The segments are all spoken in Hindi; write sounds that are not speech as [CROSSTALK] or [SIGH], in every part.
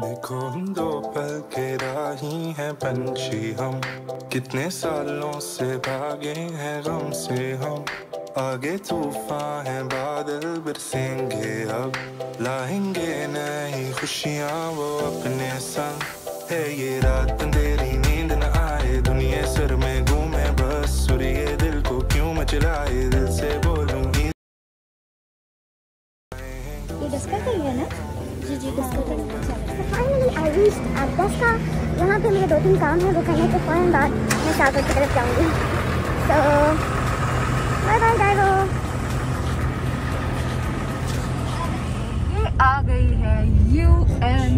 देखो हम दो पल के राही हैं पंछी हम? कितने सालों से भागे हैं गम से हम? आगे तूफ़ान है, बादल बरसेंगे अब। लाएँगे नई खुशियाँ वो अपने संग। है ये रात, अंधेरी नींद न आए। दुनिया सर में घूमे, बस सुरिए दिल को क्यों मचलाए दिल से बोलूँगी ये ना? फाइनली आई रीच्ड अगस्ता यहाँ पे मेरे दो तीन काम है, वो करने के फ़ौरन बाद मैं शाहपुर की तरफ़ जाऊँगी। तो बाय बाय ड्राइवर ये आ गई है यू एन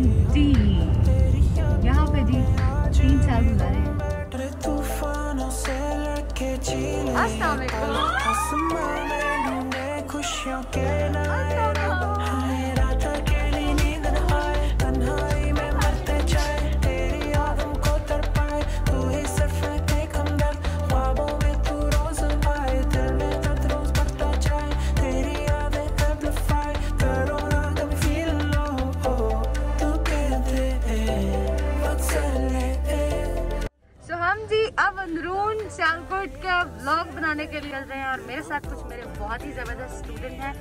मेरे साथ कुछ मेरे बहुत ही ज़बरदस्त स्टूडेंट हैं।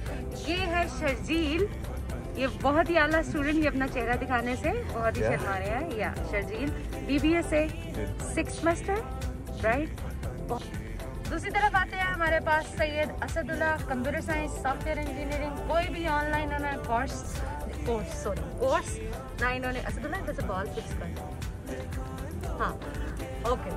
ये है शर्जील। ये बहुत ही आला स्टूडेंट ये अपना चेहरा दिखाने से बहुत ही शर्मा रहे हैं। या शर्जील बीबीए से सिक्स सेमेस्टर राइट दूसरी तरफ़ आते हैं हमारे पास Syed Asadullah computer science software engineering कोई भी ऑनलाइन उन्होंने कोर्स कोर्स सॉरी कोर्स ना इन्होंने असदुल्ला बॉल फिक्स कर। हाँ ओके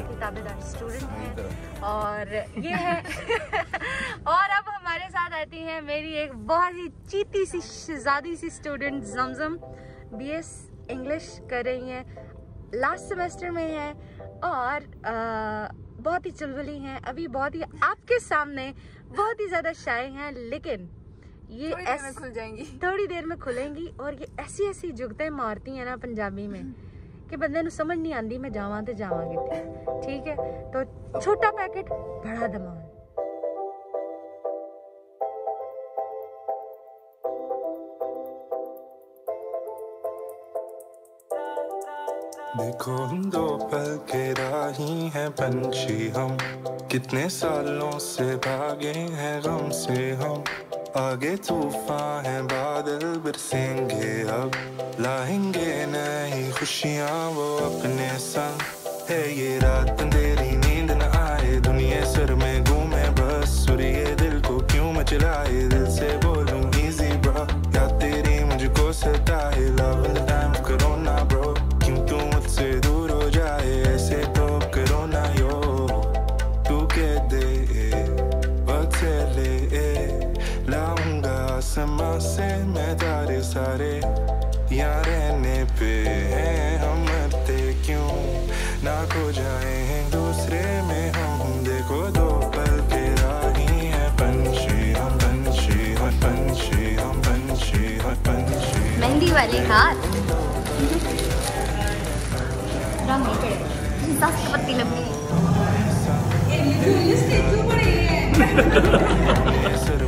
किताबेदार स्टूडेंट हैं। और ये है [LAUGHS] और अब हमारे साथ आती है मेरी एक बहुत ही चीती सी शहजादी सी स्टूडेंट जमजम बीएस इंग्लिश कर रही हैं लास्ट सेमेस्टर में है और अ, बहुत ही चुलबुली हैं। अभी बहुत ही आपके सामने बहुत ही ज़्यादा शाय हैं लेकिन ये थोड़ी देर में खुल जाएँगी। थोड़ी देर में खुलेंगी और ये ऐसी ऐसी जुगतें मारती हैं ना पंजाबी में। कि बंदे समझ नहीं आती मैं जावा तो जावा ठीक है? तो छोटा पैकेट, बड़ा धमाल देखो हम दो पल के राही हैं, पंछी हम। कितने सालों से भागे हैं, गम से हम। आगे तूफ़ान है, बादल बरसेंगे। अब लाएँगे नई खुशियाँ, वो अपने संग। है ये रात अंधेरी वाले हाथ रंग नहीं चढ़े दस की पत्ती लंबी सर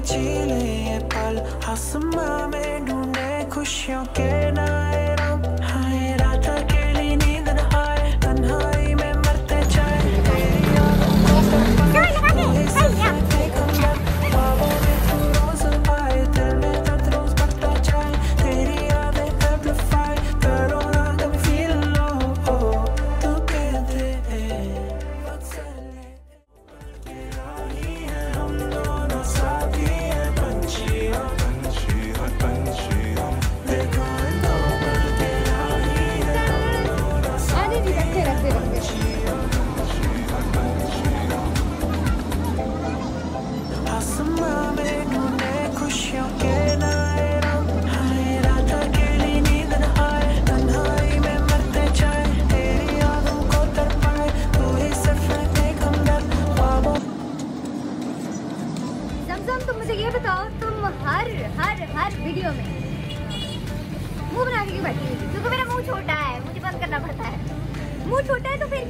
चीले पल आसमां में ढूंढे खुशियों के नाय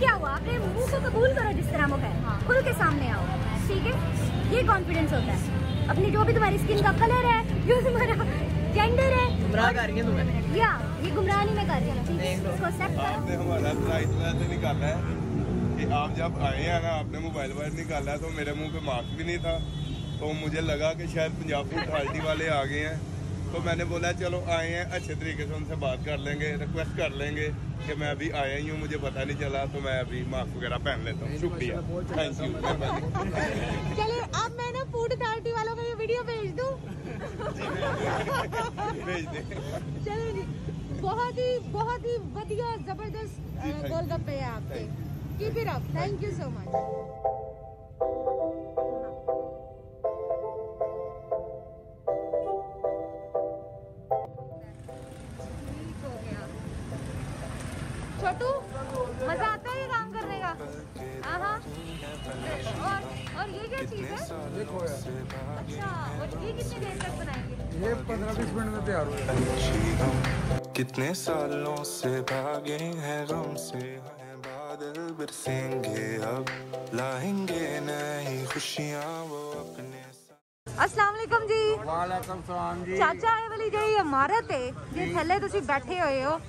क्या हुआ? अपने मुँह को कबूल करो जिस तरह वो है। खुल के सामने आओ ठीक है? ये कॉन्फिडेंस होता है। अपनी जो भी तुम्हारी स्किन का कलर है जो तुम्हारा जेंडर है गुमराह कर रही है तुम्हें। या ये गुमराह नहीं मैं कर रही हूँ ठीक है? इसको एक्सेप्ट करो। आपने हमारा प्राइस वैसे निकाला है कि आप जब आए हैं ना आपने मोबाइल वाइल निकाला तो मेरे मुँह पे मास्क भी नहीं था। तो मुझे लगा कि शायद पंजाब फ़ूड अथॉरिटी वाले आ गए हैं। तो मैंने बोला चलो आए हैं अच्छे तरीके से उनसे बात कर लेंगे रिक्वेस्ट कर लेंगे कि मैं अभी आया ही हूँ मुझे पता नहीं चला तो मैं अभी मास्क वगैरह पहन लेता हूँ। शुक्रिया। थैंक यू चलिए अब मैं ना फ़ूड अथॉरिटी वालों को ये वीडियो भेज दूँ? भेज दें। चलो जी बहुत ही बहुत ही बढ़िया ज़बरदस्त गोलगप्पे है आपके। Keep it up thank you so much ये कितनी देर तक बनाएंगे ये पंद्रह बीस मिनट में तैयार हो जाएगा पंछी हम कितने सालों से भागे हैं गम से हैं बादल बरसेंगे अब लाएंगे नई खुशियाँ वो अपने साथ अस्सलाम वालेकुम जी ਵਾਲੇਕਮ ਸਲਾਮ ਜੀ ਚਾਚਾ ਇਹ ਵਾਲੀ ਜਿਹੜੀ ਇਮਾਰਤ ਹੈ ਜੇ ਥੱਲੇ ਤੁਸੀਂ ਬੈਠੇ ਹੋਏ ਹੋ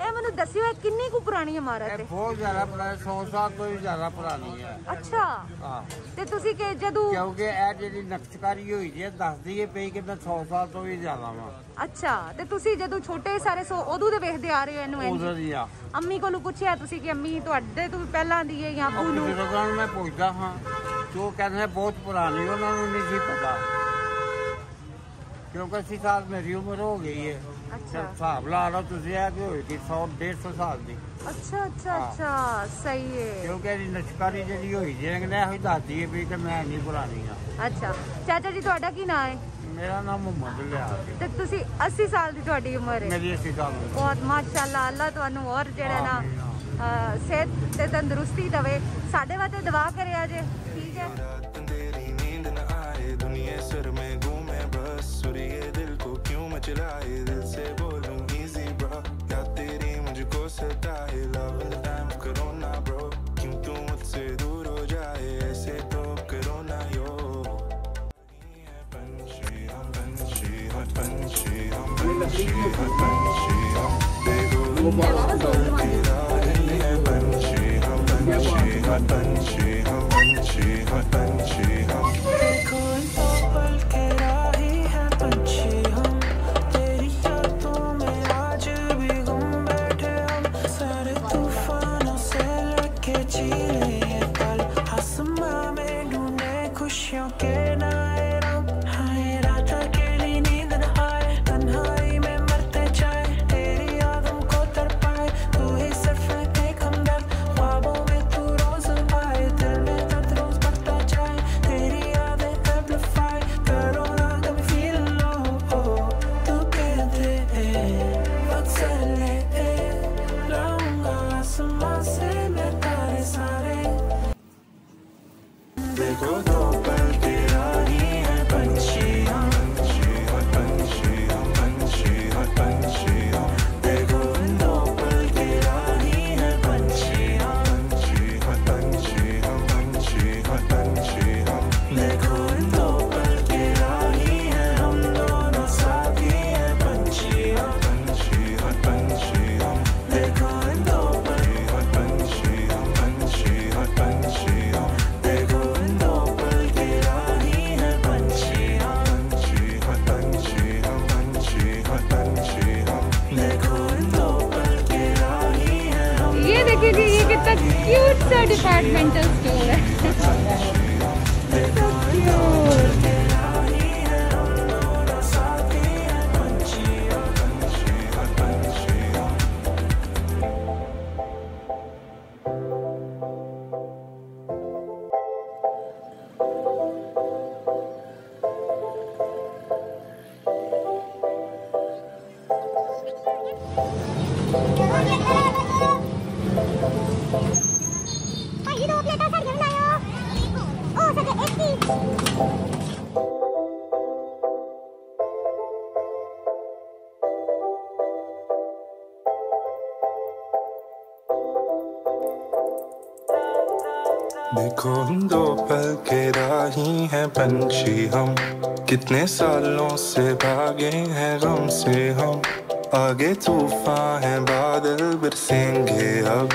ਇਹ ਮੈਨੂੰ ਦੱਸਿਓ ਇਹ ਕਿੰਨੀ ਕੁ ਪੁਰਾਣੀ ਇਮਾਰਤ ਇਹ ਹੈ? ਬਹੁਤ ਜ਼ਿਆਦਾ ਪੁਰਾਣੀ 100 ਸਾਲ ਤੋਂ ਵੀ ਜ਼ਿਆਦਾ ਪੁਰਾਣੀ ਹੈ। ਅੱਛਾ। ਹਾਂ। ਤੇ ਤੁਸੀਂ ਕਿ ਜਦੋਂ ਕਿਉਂਕਿ ਇਹ ਜਿਹੜੀ ਨਕਸ਼ਕਾਰੀ ਹੋਈ ਜੀ ਇਹ ਦੱਸਦੀ ਹੈ ਪਈ ਕਿ ਮੈਂ 100 ਸਾਲ ਤੋਂ ਵੀ ਜ਼ਿਆਦਾ ਵਾਂ। ਅੱਛਾ। ਤੇ ਤੁਸੀਂ ਜਦੋਂ ਛੋਟੇ ਸਾਰੇ ਸੋ ਉਦੋਂ ਦੇ ਵੇਖਦੇ ਆ ਰਹੇ ਹੋ ਇਹਨੂੰ ਇੰਝ? ਉਦੋਂ ਦੀ ਆ। ਅੰਮੀ ਕੋਲੋਂ ਪੁੱਛਿਆ ਤੁਸੀਂ ਕਿ ਅੰਮੀ ਤੁਹਾਡੇ ਤੋਂ ਵੀ ਪਹਿਲਾਂ ਦੀ ਹੈ ਜਾਂ ਅੱਬੂ ਨੂੰ? ਬਜ਼ੁਰਗਾਂ ਨੂੰ ਮੈਂ ਪੁੱਛਦਾ ਹਾਂ ਜੋ ਕਹਿੰਦੇ ਨੇ ਬਹੁਤ ਪੁਰਾਣੀ ਉਹਨਾਂ ਨੂੰ ਨਹੀਂ ਸੀ ਪਤਾ। ਕਿਉਂਕਿ ਅਸੀਂ ਸਾਲ ਮੇਰੀ ਉਮਰ ਹੋ ਗਈ ਹੈ। ਅੱਛਾ। ਹਿਸਾਬ ਲਾ ਲਓ ਤੁਸੀਂ ਇਹ ਕਿ ਹੋਏਗੀ 100 150 ਸਾਲ ਦੀ। ਅੱਛਾ ਅੱਛਾ। ਅੱਛਾ ਸਹੀ ਹੈ ਕਿਉਂਕਿ ਇਹਦੀ ਨਕਸ਼ਕਾਰੀ ਜਿਹੜੀ ਹੋਈ ਜੀ ਇਹਨੇ ਇਹੋ ਦੱਸਦੀ ਹੈ ਵੀ ਕਿ ਮੈਂ ਨਹੀਂ ਪੁਰਾਣੀ ਆ। ਅੱਛਾ। ਚਾਚਾ ਜੀ ਤੁਹਾਡਾ ਕੀ ਨਾਮ ਹੈ ਮੇਰਾ ਨਾਮ ਮੁਹੰਮਦ ਲਿਆ ਤੇ ਤੁਸੀਂ 80 ਸਾਲ ਦੀ ਤੁਹਾਡੀ ਉਮਰ ਹੈ ਮੇਰੀ ਅਸੀਂ ਗੱਲ ਬਹੁਤ ਮਾਸ਼ਾਅੱਲਾ ਅੱਲਾ ਤੁਹਾਨੂੰ ਹੋਰ ਜਿਹੜਾ ਨਾ ਸਿਹਤ ਤੇ ਤੰਦਰੁਸਤੀ ਦੇਵੇ। ਸਾਡੇ ਵਾਸਤੇ ਦੁਆ ਕਰਿਆ ਜੇ ढूंढे खुशियों के नए देखो हम ये कितना क्यूट सा डिपार्टमेंटल स्टोर है। देखो हम दो पल के राही हैं, पंछी हम। कितने सालों से भागे हैं, गम से हम। आगे तूफ़ान है बादल बरसेंगे, अब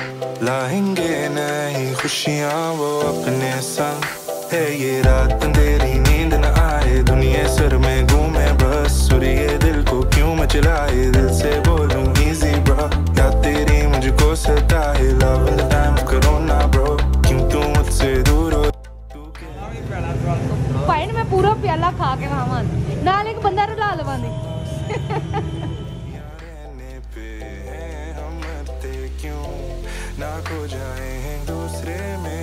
लाएँगे नहीं खुशियाँ वो अपने संग। है ये रात अंधेरी, नींद न आए दुनिया सर में। extreme